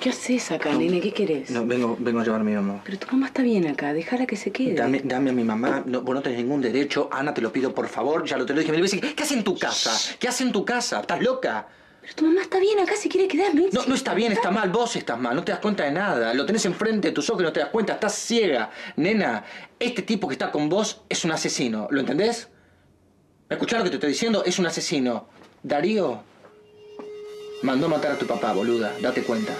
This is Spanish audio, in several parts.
¿Qué haces acá, nene? ¿Qué querés? No, vengo, vengo a llevar a mi mamá. Pero tu mamá está bien acá, déjala que se quede. Dame, dame a mi mamá. No, vos no tenés ningún derecho. Ana, te lo pido, por favor. Ya lo te lo dije mil veces. ¿Qué hace en tu casa? ¿Qué hace en tu casa? ¿Estás loca? Pero tu mamá está bien acá, si quiere quedarme. No, no está bien, está mal. Vos estás mal. No te das cuenta de nada. Lo tenés enfrente de tus ojos y no te das cuenta. Estás ciega. Nena, este tipo que está con vos es un asesino. ¿Lo entendés? ¿Me escuchás lo que te estoy diciendo? Es un asesino. Darío mandó matar a tu papá, boluda. Date cuenta.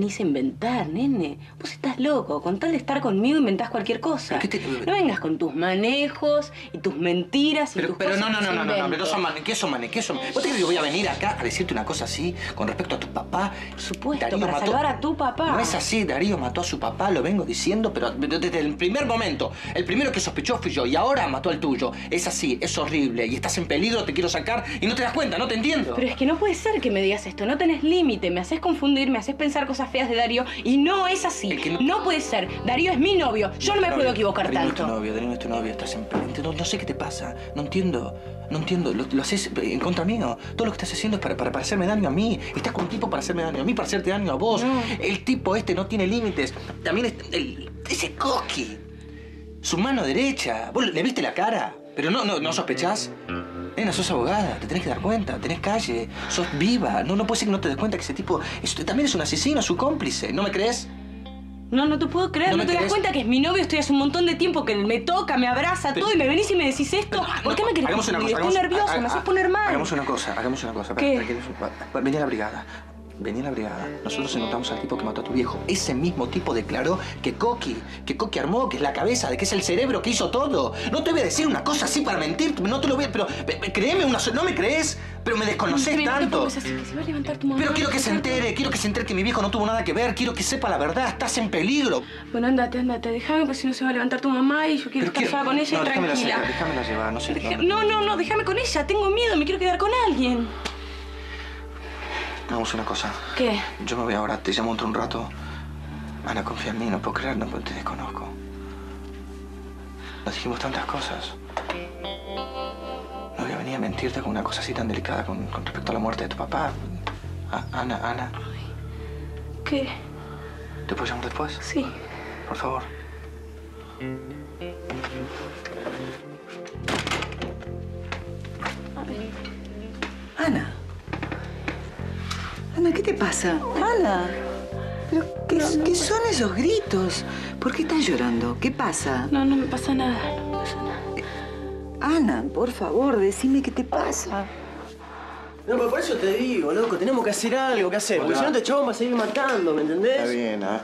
Venís a inventar, nene? Vos estás loco. Con tal de estar conmigo inventás cualquier cosa. ¿Pero qué te- No vengas con tus manejos y tus mentiras y Pero, tus pero cosas no, no, no, no, no, pero son ¿qué son mane? ¿Qué son? ¿Vos te crees que voy a venir acá a decirte una cosa así con respecto a tu papá? Por supuesto, para salvar a tu papá. No es así, Darío mató a su papá, lo vengo diciendo, pero desde el primer momento, el primero que sospechó fui yo y ahora mató al tuyo. Es así, es horrible y estás en peligro, te quiero sacar y no te das cuenta, no te entiendo. Pero es que no puede ser que me digas esto, no tenés límite, me haces confundir, me haces pensar cosas feas de Darío y no es así. Es que no- no... puede ser. Darío es mi novio, yo no me puedo equivocar Darío no es tu tanto. novio, Darío no es tu novio, estás en. No, no sé qué te pasa, no entiendo, no entiendo. Lo, lo haces en contra mío. Todo lo que estás haciendo es para, para, para hacerme daño a mí. Estás con un tipo para hacerme daño a mí, para hacerte daño a vos. No. El tipo este no tiene límites. También es, el- ese Koski, su mano derecha. ¿Vos le viste la cara? Pero no, no, no sospechás. Nena, sos abogada, te tenés que dar cuenta, tenés calle, sos viva. No, no puede ser que no te des cuenta que ese tipo es- también es un asesino, su cómplice. ¿No me crees? No, no te puedo creer, ¿No te das cuenta que es mi novio, estoy hace un montón de tiempo que me toca, me abraza, Pero- todo y me venís y me decís esto. ¿Por qué me querés Hagamos una cosa. Estoy hagamos- nerviosa, ha- me ha- haces poner mal. Hagamos una cosa, hagamos una cosa. ¿Qué? Vení a la brigada. Vení a la brigada. Nosotros encontramos al tipo que mató a tu viejo. Ese mismo tipo declaró que Coqui, que Coqui armó, que es la cabeza, de que es el cerebro que hizo todo. No te voy a decir una cosa así para mentirte, no te lo voy a... Pero pe- pe- créeme, una, so- no me crees, pero me desconoces Pero no te tanto. pongas así, que se va a levantar tu mamá. Pero quiero que se entere, quiero que se entere que mi viejo no tuvo nada que ver, quiero que sepa la verdad, estás en peligro. Bueno, andate, andate, déjame, porque si no se va a levantar tu mamá y yo quiero estar quiero- sola con ella no, y déjamela tranquila. llevar, déjamela llevar, no sé. Deja- No, no, no, déjame con ella, tengo miedo, me quiero quedar con alguien. Hagamos una cosa. ¿Qué? Yo me voy ahora, te llamo dentro de un rato. Ana, confía en mí, no puedo creer, no te desconozco. Nos dijimos tantas cosas. No voy a venir a mentirte con una cosa así tan delicada con, con respecto a la muerte de tu papá. Ana, Ana, ¿Qué? ¿te puedo llamar después? Sí. Por favor. Pasa? Ana. ¿Pero qué, qué son esos gritos? ¿Por qué estás llorando? ¿Qué pasa? No, no me pasa nada, no me pasa nada. Ana, por favor, decime qué te pasa. No, pero por eso te digo, loco, tenemos que hacer algo, ¿qué hacer? Porque si no te chabón va a seguir matando, ¿me entendés? Está bien, ah.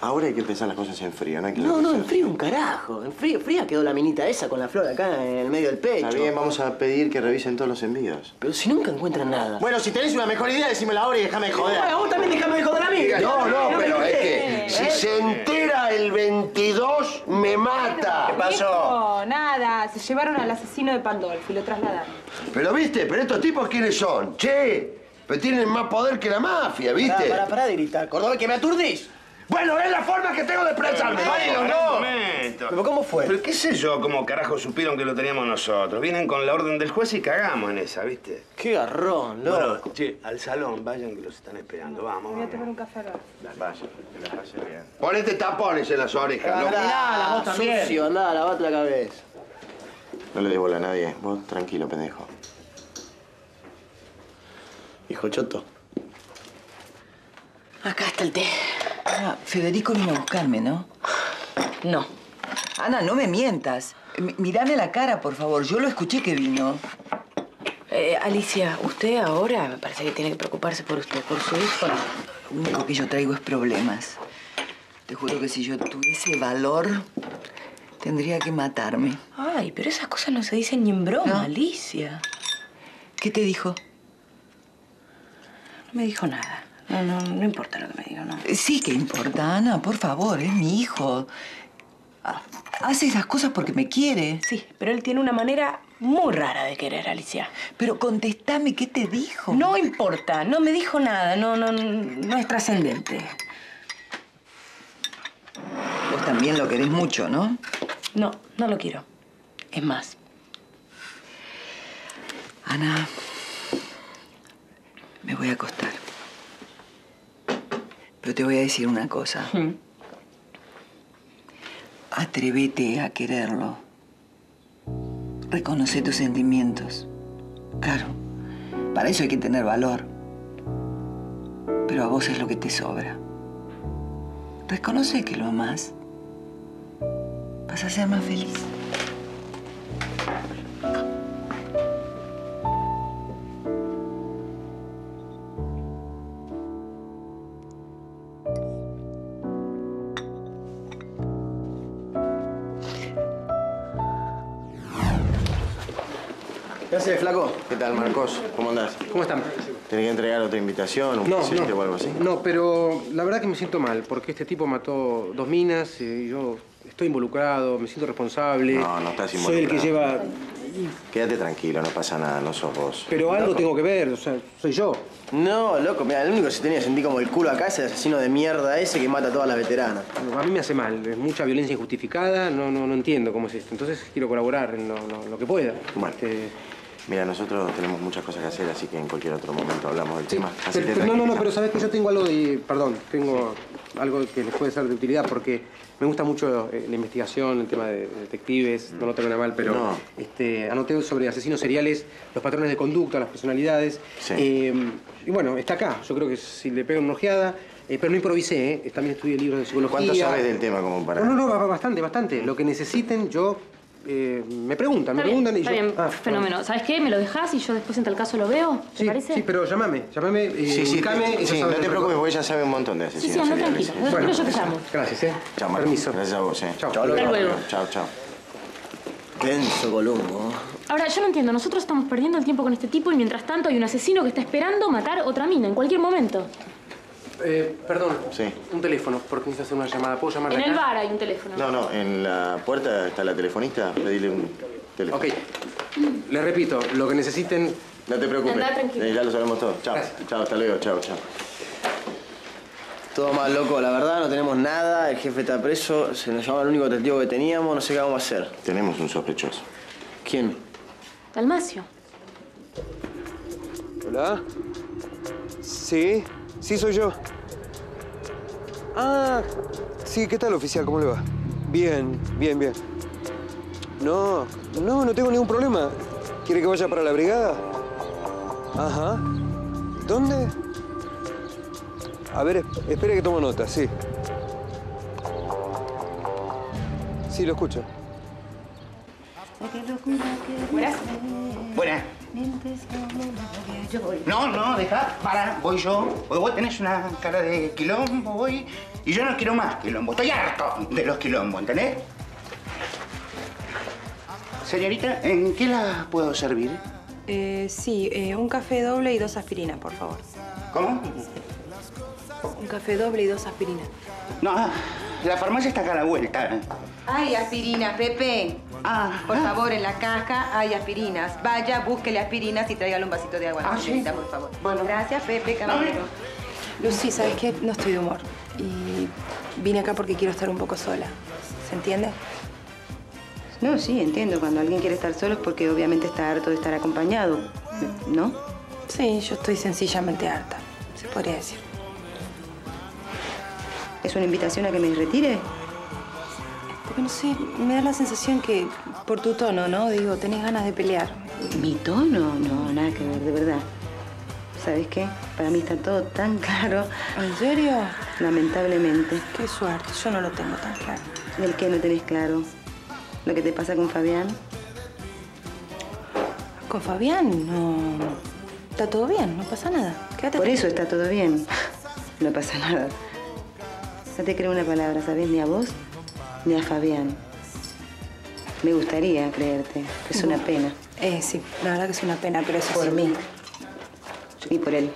Ahora hay que pensar las cosas en frío, no hay que No, no, en frío un carajo. En frío, fría quedó la minita esa con la flor acá en el medio del pecho. Está bien, vamos a pedir que revisen todos los envíos. Pero si nunca encuentran nada. Bueno, si tenés una mejor idea, decímela ahora y déjame joder. Bueno, vos también déjame de joder a mí. No, no, pero es que si ¿eh? se entera el 22, me mata. ¿Qué pasó? No, nada. Se llevaron al asesino de Pandolfi, lo trasladaron. Pero viste, pero estos tipos quiénes son? Che, pero tienen más poder que la mafia, Pará, ¿viste? pará, pará de gritar. Cordobés, que me aturdís. Bueno, es la forma que tengo de expresarme. Bueno, Bueno, no. no. Un momento. esto? ¿Pero cómo fue? Pero qué sé yo cómo carajo supieron que lo teníamos nosotros. Vienen con la orden del juez y cagamos en esa, ¿viste? Qué garrón, Bueno, loco. che, al salón, vayan que los están esperando. Vamos, Voy a tomar un café ahora. Vayan, que la pasen bien. Ponete tapones en las orejas, ¿no? Andá, vos también. sucio, andá, lavate la cabeza. No le dé bola a nadie. Vos tranquilo, pendejo. Hijo choto. Acá está el té. Ah, Federico vino a buscarme, ¿no? No. Ana, no me mientas. M- Mirame la cara, por favor. Yo lo escuché que vino. Eh, Alicia, usted ahora me parece que tiene que preocuparse por usted, por su hijo. Lo único que yo traigo es problemas. Te juro que si yo tuviese valor, tendría que matarme. Ay, pero esas cosas no se dicen ni en broma, No. Alicia. ¿Qué te dijo? No me dijo nada. No, no, no importa lo que me no. Sí que importa, Ana, por favor, es mi hijo. Ha- Hace esas cosas porque me quiere. Sí, pero él tiene una manera muy rara de querer, Alicia. Pero contestame, ¿qué te dijo? No importa, no me dijo nada, no, no, no es trascendente. Vos también lo querés mucho, ¿no? No, no lo quiero. Es más, Ana, me voy a acostar. Pero te voy a decir una cosa. Atrévete a quererlo. Reconoce tus sentimientos. Claro, para eso hay que tener valor. Pero a vos es lo que te sobra. Reconoce que lo amás. Vas a ser más feliz. ¿Qué haces, flaco? ¿Qué tal, Marcos? ¿Cómo andás? ¿Cómo están? ¿Tenés que entregar otra invitación, un No, paciente no. o algo así? No, pero la verdad que me siento mal, porque este tipo mató dos minas eh, y yo estoy involucrado, me siento responsable. No, no estás Soy el que involucrado. lleva... Quédate tranquilo, no pasa nada, no sos vos. Pero algo tengo que ver, o sea, soy yo. No, loco, mira, el único que se tenía sentí como el culo acá es el asesino de mierda ese que mata a todas las veteranas. A mí me hace mal, es mucha violencia injustificada, no, no, no entiendo cómo es esto. Entonces quiero colaborar en lo, lo- lo que pueda. Bueno. Este, Mira, nosotros tenemos muchas cosas que hacer, así que en cualquier otro momento hablamos del sí, tema. Así pero- te pero no, no, no, pero sabes que yo tengo algo de... Perdón, tengo algo que les puede ser de utilidad porque me gusta mucho eh, la investigación, el tema de detectives, no lo tengo nada mal, pero No. este, anoté sobre asesinos seriales, los patrones de conducta, las personalidades. Sí. Eh, y bueno, está acá. Yo creo que si le pego una ojeada, eh, pero no improvisé, ¿eh? también estudié libros de psicología. ¿Cuánto sabes del tema como para...? No, no, no, ba- bastante, bastante. Lo que necesiten, yo... eh, me preguntan, me bien, preguntan y está yo... bien, Ah, fenómeno. ¿Sabes qué? ¿Me lo dejas y yo después en tal caso lo veo? ¿Te Sí, parece? sí, pero llámame, llámame, eh, Sí, sí, ubicame y sí, no te preocupes, porque ella sabe un montón de Sí, asesinos sí, anda seriales. tranquilo. Bueno, Después yo te llamo. Gracias, ¿eh? Chao. Permiso. Gracias a vos, eh. Chao. Hasta luego. Chao, chao. Denso Columbo. Ahora, yo no entiendo. Nosotros estamos perdiendo el tiempo con este tipo y mientras tanto hay un asesino que está esperando matar otra mina en cualquier momento. Eh, perdón, Sí. un teléfono, porque necesito hacer una llamada. ¿Puedo llamar En el bar hay un teléfono. No, no, en la puerta está la telefonista, pedile un teléfono. Ok. Le repito, lo que necesiten... No te preocupes, Andá tranquilo. eh, ya lo sabemos todo. Chao, Gracias. chao, hasta luego, chao, chao. Todo mal, loco, la verdad, no tenemos nada, el jefe está preso, se nos llama el único testigo que teníamos, no sé qué vamos a hacer. Tenemos un sospechoso. ¿Quién? Dalmacio. Hola. Sí, sí soy yo. Ah, sí, ¿qué tal oficial? ¿Cómo le va? Bien, bien, bien. No, no, no tengo ningún problema. ¿Quiere que vaya para la brigada? Ajá. ¿Dónde? A ver, es- espere que tomo nota, sí. Sí, lo escucho. Buena. No, no, deja, para, voy yo. Porque vos tenés una cara de quilombo hoy y yo no quiero más quilombo. Estoy harto de los quilombos, ¿entendés? Señorita, ¿en qué la puedo servir? Eh, sí, eh, un café doble y dos aspirinas, por favor. ¿Cómo? Un café doble y dos aspirinas. No, la farmacia está acá a la vuelta. Hay aspirinas, Pepe. Ah, Por favor, en la caja hay aspirinas. Vaya, búsquele aspirinas y tráigale un vasito de agua. Ah, ¿sí? por favor. Bueno. Gracias, Pepe, caballero. Lucy, ¿sabes qué? No estoy de humor. Y vine acá porque quiero estar un poco sola. ¿Se entiende? No, sí, entiendo. Cuando alguien quiere estar solo es porque obviamente está harto de estar acompañado. ¿No? Sí, yo estoy sencillamente harta, se podría decir. ¿Es una invitación a que me retire? Porque no sé, me da la sensación que por tu tono, ¿no? Digo, tenés ganas de pelear. ¿Mi tono? No, nada que ver, de verdad. ¿Sabes qué? Para mí está todo tan claro. ¿En serio? Lamentablemente. Qué suerte, yo no lo tengo tan claro. ¿El qué no tenés claro? ¿Lo que te pasa con Fabián? Con Fabián no... Está todo bien, no pasa nada. Quédate Por eso está todo bien. No pasa nada. No te creo una palabra, ¿sabes? Ni a vos ni a Fabián. Me gustaría creerte. Es una pena. Eh, sí, la verdad que es una pena, pero eso Por sí. mí. Y por él.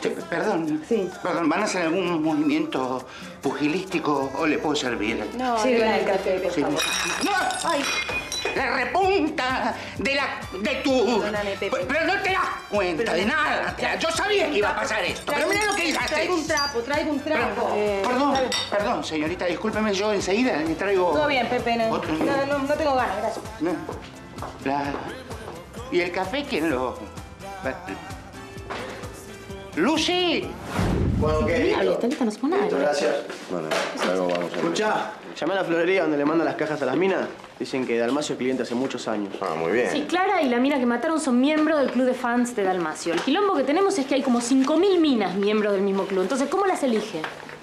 Che, perdón. Sí. Perdón, ¿van a hacer algún movimiento pugilístico o le puedo servir? No, Sirven el café, por Sí. favor. ¡No! ¡Ay! La repunta de la... de tu... Perdóname, Pepe. Pero- Pero no te das cuenta de nada. tía. Yo sabía que iba a pasar esto. Pero mira lo que haces. Traigo un trapo, traigo un trapo. Perdón, perdón, señorita, discúlpeme, yo enseguida le traigo... Todo bien, Pepe. No, Otro- no, no, no tengo ganas, gracias. No. La- ¿Y el café quién lo...? ¡Lucy! Bueno, ¿qué? Mira, está lista, no se. Gracias. Bueno, luego vamos a... Escuchá, llamé a la florería donde le mandan las cajas a las minas. Dicen que Dalmacio es cliente hace muchos años. Ah, muy bien. Sí, Clara y la mina que mataron son miembros del club de fans de Dalmacio. El quilombo que tenemos es que hay como 5.000 minas miembros del mismo club. Entonces, ¿cómo las elige?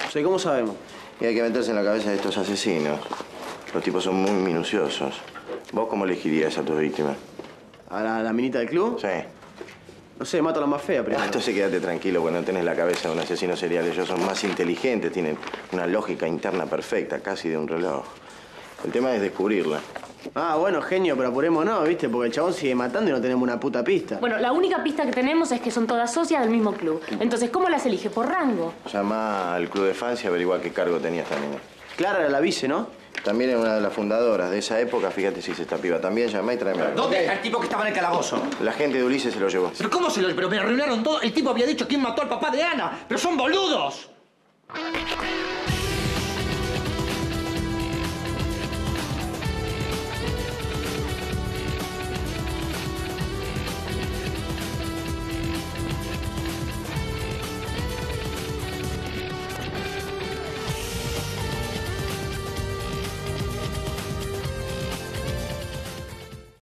O sea, ¿cómo sabemos? Y hay que meterse en la cabeza de estos asesinos. Los tipos son muy minuciosos. ¿Vos cómo elegirías a tus víctimas? ¿A la, la minita del club? Sí. No sé, mato a la más fea Ah, primero. entonces quédate tranquilo cuando tenés la cabeza de un asesino serial. Ellos son más inteligentes, tienen una lógica interna perfecta, casi de un reloj. El tema es descubrirla. Ah, bueno, genio, pero apurémonos, ¿viste? Porque el chabón sigue matando y no tenemos una puta pista. Bueno, la única pista que tenemos es que son todas socias del mismo club. Entonces, ¿cómo las elige? ¿Por rango? Llama al club de fans y averigua qué cargo tenía esta niña. Clara era la vice, ¿no? También es una de las fundadoras de esa época. Fíjate si es esta piba. También llama y tráeme algo. ¿Dónde está el tipo que estaba en el calabozo? La gente de Ulises se lo llevó. ¿Pero cómo se lo...? Pero me arruinaron todo. El tipo había dicho quién mató al papá de Ana. ¡Pero son boludos!